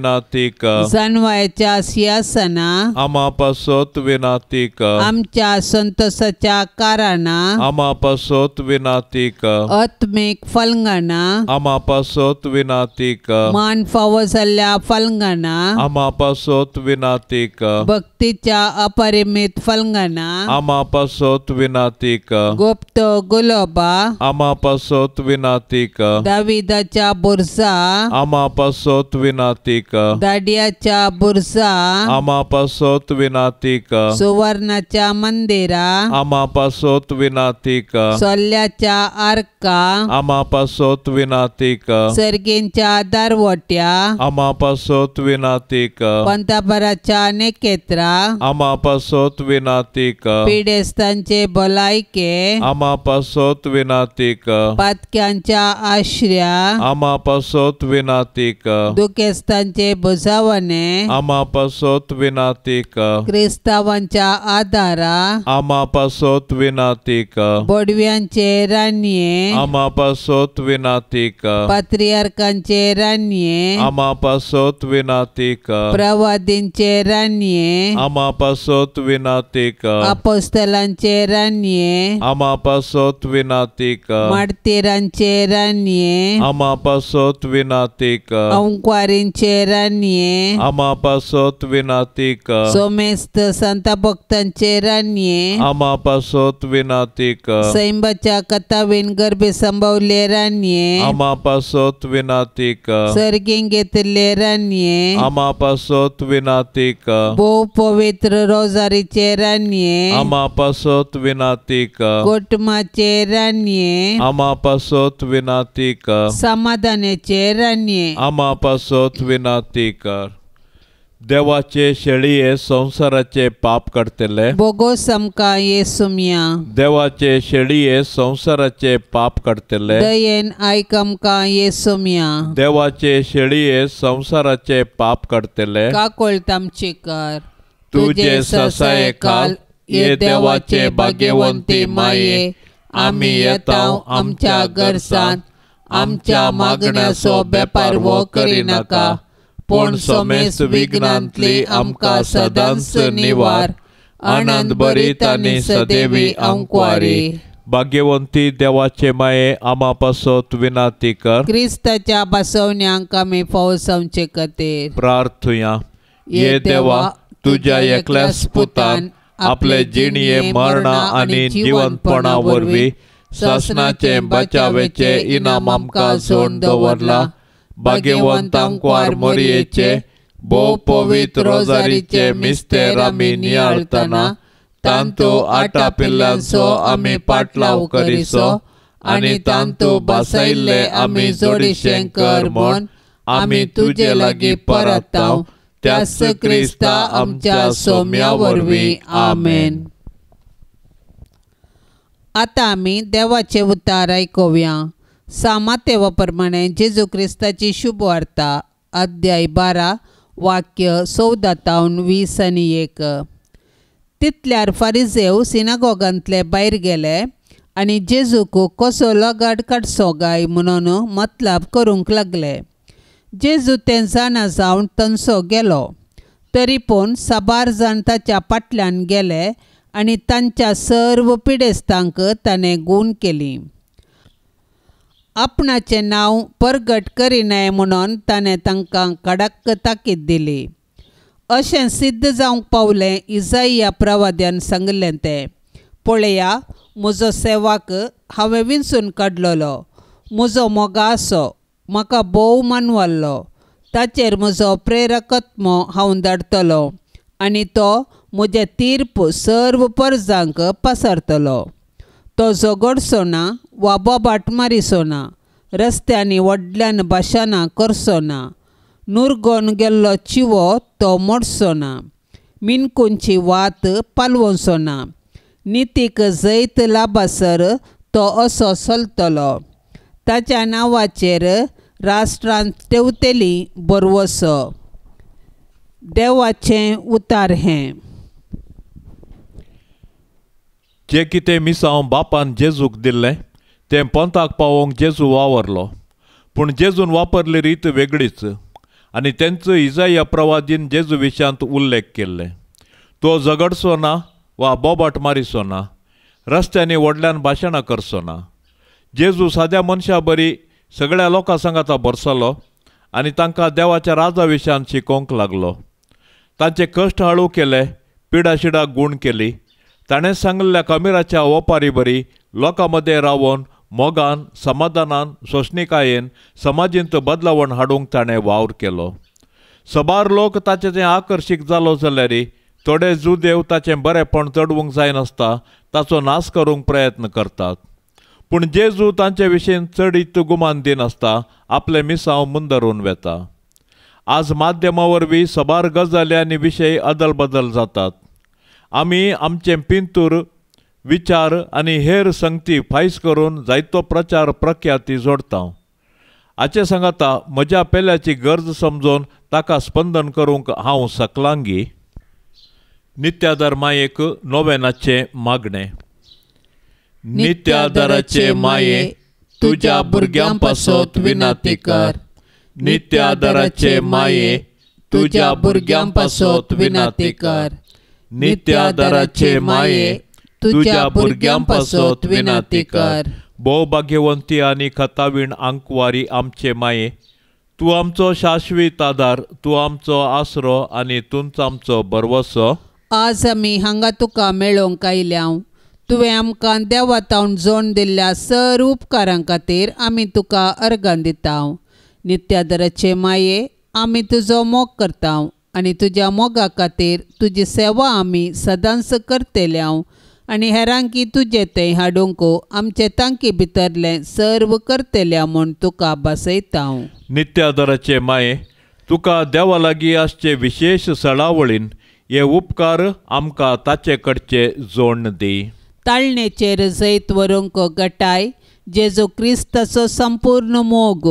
आमा पासोत विनाती कर नीतीच्या आरशा आमा पासोत विनाती कर जानवायच्या सिंहासना. आमा पासोत विनाती कर आमच्या संतोषाच्या कारणा आमा पासोत विनाती कर आत्मिक फलंगणा. आमा पासोत विनाती कर मान फावो जाल्ल्या फलंगणा. आमा पासोत विनाती कर भक्तीच्या अपरिमित फलंगणा. आमा पासोत विनाती कर गुप्त गुलोबा. आमा पासोत विनाती कर दाविदाच्या बुरजा आमा पासोत विनाती कर दाडियाच्या बुरजा आमा पासोत विनाती कर सुवर्णाच्या मंदिरा. आमा पासोत विनाती कर सोल्ल्याच्या आर्का. आमा पासोत विनाती कर सर्गींच्या दारवट्या. आमा पासोत विनाती कर पंतापराच्या नेकेत्रा. आमा पासोत विनाती कर पिडेस्तांचे भलायके. आमा पासोत विनाती कर पातक्यांच्या आश्र्या. आमा पासोत विनाती दुखेस्तांचे बुजावणे आमा पासोत विनाती कर क्रिस्तावांच्या आधारा आमा पासोत विनाती कर बोडव्यांचे रान्ये आमा पासोत विनाती कर पात्रियार्कांचे रान्ये आमा पासोत विनाती कर प्रवादींचे रान्ये आमा पासोत विनाती कर अपोस्तलांचे रान्ये आमा पासोत विनाती कर माडतेरांचे रान्ये आमा पासोत विनाती कर अंक्वारींचे रान्ये आमा पासोत विनाती कर सोमेस्त संत भक्तांचे रान्ये आमा पासोत विनाती कर सैंबाच्या कथावीन गर्भे संभवले रान्ये आमा पासोत विनाती कर सर्गीं घेतले रान्ये आमा पासोत विनाती कर भोव पवित्र रोजारीचे रान्ये आमा पासोत विनाती कर गोटमाचे रान्ये आमा पासोत विनाती कर कर देवाचे शेळये संसाराचे पाप करतले. बोगो समका येसुम्या. देवाचे शेळये संसाराचे पाप करतले. दयेन आयकमका येसुम्या. देवाचे शेळये संसाराचे पाप करतले. का कोळतामची कर तुझे ससाये काल ये देवाचे भाग्यवंती माये. आम्ही येताव आमच्या गरसांत आमच्या मागण्याचो बेपार वो करिनाका पूण सोमेस विघ्नांतली आमकां सदांच निवार. आनंद भरीत आनी सदेवी अंकवारी भाग्यवंती देवाचे माये आमा पासोत विनाती कर. क्रिस्ताच्या बसवण्यांक आमी फौसांचे खातीर प्रार्थुया. ये देवा तुझ्या एकल्याच पुतान आपले जिणये मरणा आनी जिवंतपणा वरवीं शासनाचे बचावेचे इनाम आमकां जोड दवरला. भाग्यवंतांकवार मोरयेचे भोव पवित्र रोजारीचे मिस्तेर आमी नियाळतना तांतू आटा पिल्ल्यांचो आमी पाटलाव करिसो आनी तांतू ami आमी जोडिशें कर म्हूण आमी तुजे लागीं परताव त्याच क्रिस्ता आमच्या सोम्या वरवीं आमेन. आता आमी देवाचे उतार ऐकूया. सामातेवा प्रमाणे जेजू क्रिस्ताची शुभवार्ता अध्याय बारा वाक्य सौदातावन वीस आनी एक. तितल्यार फारिजेव सिनागोगांतले भायर गेले आनी जेजूक कसो लगाड काडचो गाय म्हणून मतलाब करूंक लागले. जेजू तें जाणा जावन तनसो गेलो. तरी पूण साबार जाण ताच्या फाटल्यान गेले आनी तांच्या सर्व पिडेस्तांक ताणें गूण केली. आपणाचें नांव परगट करिनाय म्हणून ताणें तांकां कडक ताकीद दिली. अशें सिद्ध जावंक पावलें इजाईया प्रवाद्यान सांगलें तें पळया म्हजो सेवाक हांवें विंचून काडलोलो म्हजो मोगासो म्हाका भोव मानवल्लो. ताचेर म्हजो प्रेरकत्म हांव धाडटलो आनी तो म्हजें तीर्प सर्व परजांक पसरतलो. तो झगडचो ना वा बोबाट ना रस्त्यांनी व्हडल्यान भाशणां करचो ना नुरगोन गेल्लो चिवो तो मोडचो ना मिनकुंची वात पालवचो ना नितीक जैत लाबासर तो असो चलतलो ताच्या नांवाचेर राष्ट्रांत तेवतेली बरवसो. देवाचें उतार हें. जे कितें मिसांव बापान जेजूक दिल्लें तें पंथाक पावोवंक जेजू वावरलो पूण जेजून वापरली रीत वेगळीच आनी तेंचो इजाया प्रवादीन जेजू विशयांत उल्लेख केल्ले तो झगडचो ना वा बोबाट मारिचो ना रस्त्यांनी व्हडल्यान भाशणां करचो ना जेजू साद्या मनशा बरी सगळ्या लोकां सांगाता बरसलो आनी तांकां देवाच्या राजा विशयान शिकोवंक लागलो तांचे कश्ट हळू केले पिडा शिडा गूण केली ताणें सांगलेल्या कमिराच्या ओपारी बरी लोकां मदें रावन मोगान समाधानान सोसणिकायेन समाजींत बदलावण हाडूंक ताणें वावर केलो सबार लोक ताचे तें आकर्शीक जालो जाल्यारय थोडे जुदेव ताचें बरेंपण चडवूंक जायनासता ताचो नाश करूंक प्रयत्न करतात पूण जेजू तांचे विशीं चड गुमान दिनासता आपले मिसांव मुंदरून वेता आज माध्यमा वरवीं सबार गजाली आनी विशय अदल बदल जातात आमी आमचें पिंतूर विचार आनी हेर संगती फायज करून जायतो प्रचार प्रख्याती जोडता हाचे सांगाता म्हज्या पेल्याची गरज समजून ताका स्पंदन करूंक हांव सकलांगी. नित्याधर्मायेक नोवेनाचे मागणे. नित्यादराचे माये तुज्या भुरग्यां पासत विनाती कर. नित्यादराचे माये तुज्या भुरग्यां पासत विनाती कर. नित्यादराचे माये तुज्या भुरग्यां पासत विनाती कर. भोव भाग्यवंती आनी खतावीण आंकवारी आमचे माये तूं आमचो शाश्वीत आदार तूं आमचो आसरो आनी तुंच आमचो बरवसो आज आमी हांगा तुका मेळोवंक आयल्याव. तुवें आमकां देवातावन जोड दिल्ल्या सर उपकारां खातीर आमी तुका अर्गां दिता नित्यादराचे माये आमी तुजो मोग करता आनी तुज्या मोगा खातीर तुजी सेवा आमी सदांच करतले आनी हेरांकी तुजें तें हाडूंक आमचे तांकी भितरलें सर्व करतल्या म्हूण तुका बसयता नित्यादराचे माये तुका देवा लागीं आसचे विशेश सळावळीन हे उपकार आमकां ताचे कडचे जोडण दी. ताळणेचेर जैत व्हरूंक गटाय जेजो क्रिस्ताचो संपूर्ण मोग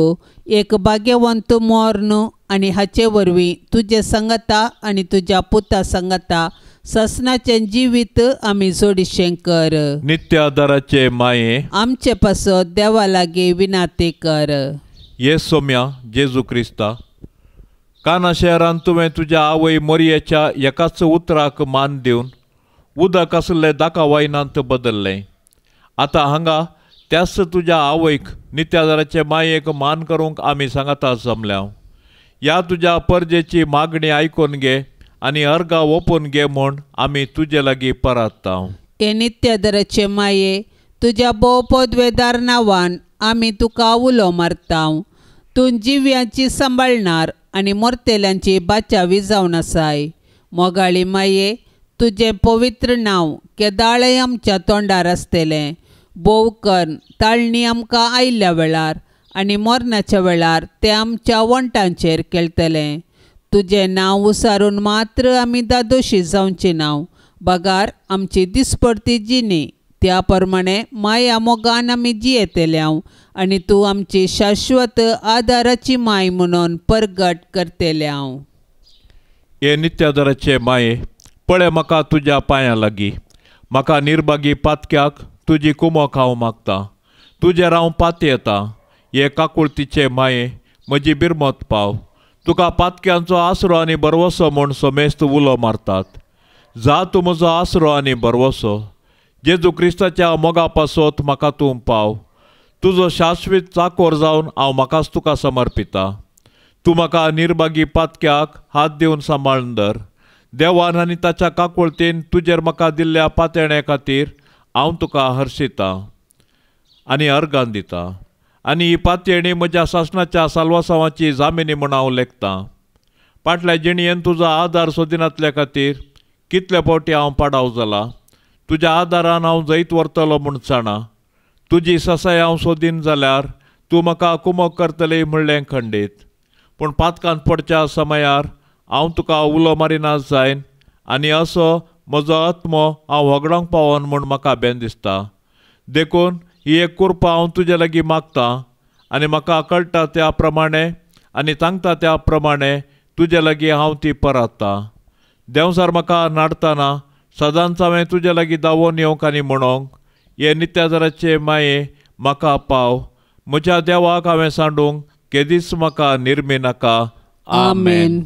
एक भाग्यवंत मोर्न आनी हाचे वरवीं तुजे संगता आनी तुज्या पुता संगता ससनाचें जिवीत आमी जोडिशें कर नित्यादाराचे माये आमचे पासत देवा लागीं विनाती कर. ये सोम्या जेजू क्रिस्ता काना शहरांत तुवें तुज्या आवय मोरयेच्या एकाच उतराक मान दिवन उदक आसले दाका वायनांत बदल्लें. आतां हांगा त्याच तुज्या आवयक नित्यादाराचे मायेक मान करूंक आमी सांगता जमल्या ह्या तुज्या परजेची मागणी आयकून घे आनी अर्गा ओपून घे म्हूण आमी तुजे लागीं परतता हे नित्यादराचे माये तुज्या भोव पदवेदार नांवान आमी तुका उलो मारता तूं जिव्यांची सांबाळणार आनी मोरतेल्यांची बाचावी जावन आसाय मोगाळी माये तुजें पवित्र नांव केदाळें आमच्या तोंडार आसतलें बोवकन ताळणी आमकां आयिल्ल्या वेळार आनी मरणाच्या वेळार ते आमच्या वंटांचेर केळटलें तुजें नांव उसारून मात्र आमी दादोशी जावचें नांव. बगार आमची दिसपडती जिणी त्या प्रमाणे माया मोगान आमी जियेतल्या आनी तूं आमची शाश्वत आदाराची माय म्हणून परगट करतल्या हे नित्यादराचे माये पळय म्हाका तुज्या पांयां लागीं. म्हाका निर्भागी पातक्याक तुजी कुमक हांव मागता तुजेर हांव पाती येता हे काकुळतीचे माये म्हजी बिरमत पाव तुका पातक्यांचो आसरो आनी बरवसो म्हूण समेस्त उलो मारतात जा तूं म्हजो आसरो आनी बरवसो जेजू क्रिस्ताच्या मोगा पासत म्हाका तूं पाव तुजो शाश्वीत चाकोर जावन हांव म्हाकाच तुका समर्पिता तूं म्हाका निर्भागी पातक्याक हात दिवन सांबाळून धर देवान आनी ताच्या काकुळतेन तुजेर म्हाका दिल्ल्या पातयणे खातीर हांव तुका हर्शिता आनी अर्गान दिता आनी ही पातयेणी म्हज्या सासणाच्या साल्वासांवाची जामिनी म्हूण हांव लेखतां. फाटल्या जिणयेन तुजो आदार सोदिनातल्या खातीर कितले फावटी हांव पाडाव जाला? तुज्या आदारान हांव जैत व्हरतलो म्हूण जाणा तुजी ससाय हांव सोदीन जाल्यार तूं म्हाका कुमक करतली म्हणलें खंडीत. पूण पातकांत पडच्या समयार हांव तुका उलो मारिना जायन आनी असो म्हजो आत्मो हांव वगडोंक पावोन म्हूण म्हाका बेन दिसता. देखून ही एक कुर्पा हांव तुजे लागीं मागतां आनी म्हाका कळटा त्या प्रमाणे आनी सांगता त्या प्रमाणे तुजे लागीं हांव ती परततां. देंवसार म्हाका नाडटना सदांच हांवें तुजे लागीं दावोन येवंक आनी म्हणोंक हे नित्यादराचे माये म्हाका पाव म्हज्या देवाक हांवें सांडूंक केदीच म्हाका निर्मी नाका. आमेन.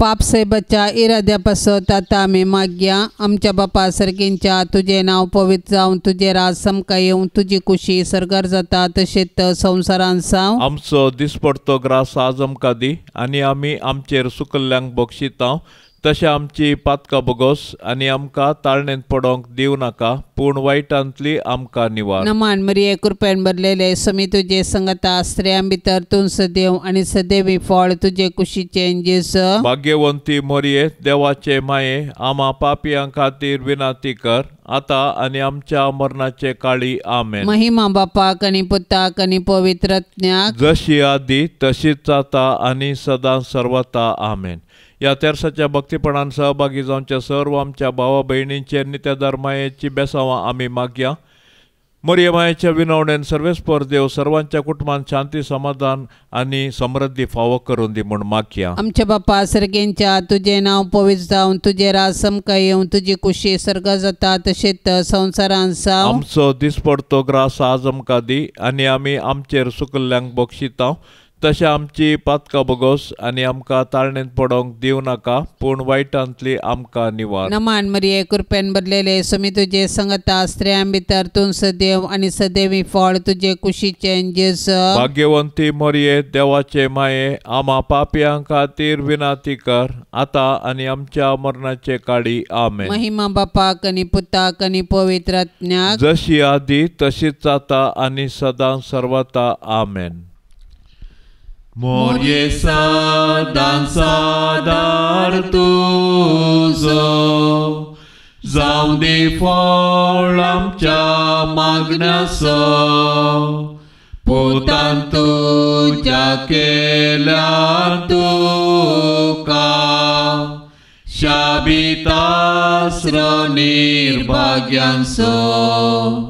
पाप सैबाच्या इराद्यापासत आता आमी माग्या आमच्या बापा सर्गींच्या तुझे नाव पवित्र जावन तुझे राज समका येवन तुजी कुशी सरगर जाता तशेत संवसारान साव आमचो दिसपडतो ग्रास आज आमकां दी आनी आमी आमचेर सुकल्ल्यांक बक्षिता तशें आमची पातकां बोगोस आनी आमकां ताळणेंत पडोंक दिव नाका पूण वायटांतली आमकां निवार. नमान मरिये कृपेन भरलेले समी तुझे संगता स्त्रियां भितर तूं सदैव आनी सदैवी फळ तुझे कुशीचे जेस भाग्यवंती मोरये देवाचे माये आमा पापयां खातीर विनाती कर. आतां आनी आमच्या मरणाचे काळी आमेन. महिमा बापाक आनी पुताक आनी पवित्रज्ञाक. जशी आदी तशीच आता आनी सदां सर्वता आमेन. या तेरसाच्या भक्तीपणान सहभागी जावच्या सर्व आमच्या भावा भयणींचे नित्य मायेची बेसांवां आमी मागया. मोरये मायेच्या विनवणेन सर्वेस्पर देव सर्वांच्या कुटुंबात शांती समाधान आनी समृद्धी फावो करून दी म्हूण मागया. आमच्या बापा सर्गेंच्या तुझे नाव पवित्र जावन तुझे राज समका येवन तुजी कुशी सर्ग जाता तशेंच संवसारान साव. आमचो दिसपडतो ग्रास आज आमकां दी आनी आमी आमचेर सुकल्ल्यांक बक्षिता तशें आमची पातकां बोगोस आनी आमकां ताळणेंत पडोंक दिव नाका पूण वायटांतली आमकां निवार. नमान मरिये कृपेन भरलेले समी तुझे संगता स्त्रियां भितर तूं सदैव आनी सदैवी फळ तुझे कुशीचे जेस भाग्यवंती मोरये देवाचे माये आमा पापयां खातीर विनाती कर. आतां आनी आमच्या मरणाचे काळी आमेन. महिमा बापाक आनी पुताक आनी पवित्रज्ञाक जशी आदी तशीच जाता आनी सदां सर्वता आमेन. Moriesa dansa dar tu zo Dòng đi phó lắm cha magna so Putan tu cha ke tu ka Shabita sro nirbagyan so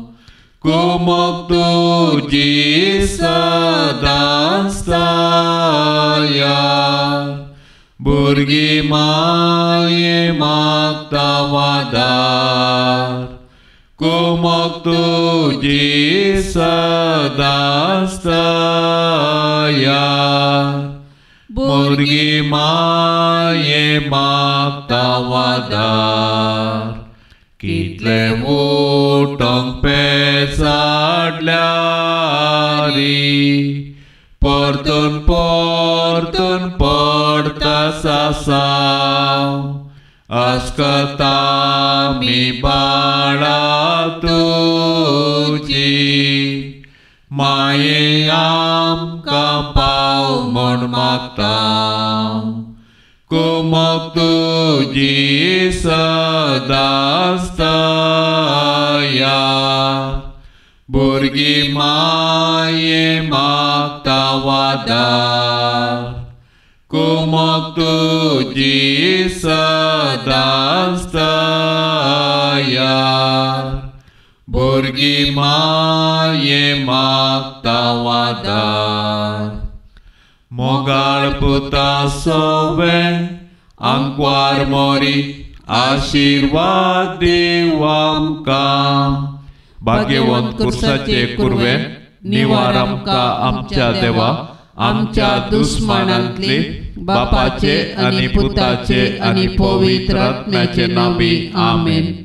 सदांस्ताया भुरगी माये मागता वादार कुमक तुझी सदांस्ताया भुरगी माये मागता वादार कितले उठोंक पेसाडल्यारी परतून परतून पडता सासाव अस्कता मी बाळा तुजी माये आमकां पाव म्हण मागता. कुमक तुजी सदांस्ताया भुरगी माये मागता वादार कुमक तुजी सदांस्ताया भुरगी माये मागता वादार मोगाळ पुता सोवे आंकवार मोरी आशीर्वाद देव आमकां भाग्यवंत कुर्साचे कुरवेन निवार आमका आमच्या देवा आमच्या दुस्मानांतले बापाचे आणि पुताचे आणि पवित्र आत्म्याचे नावी आमेन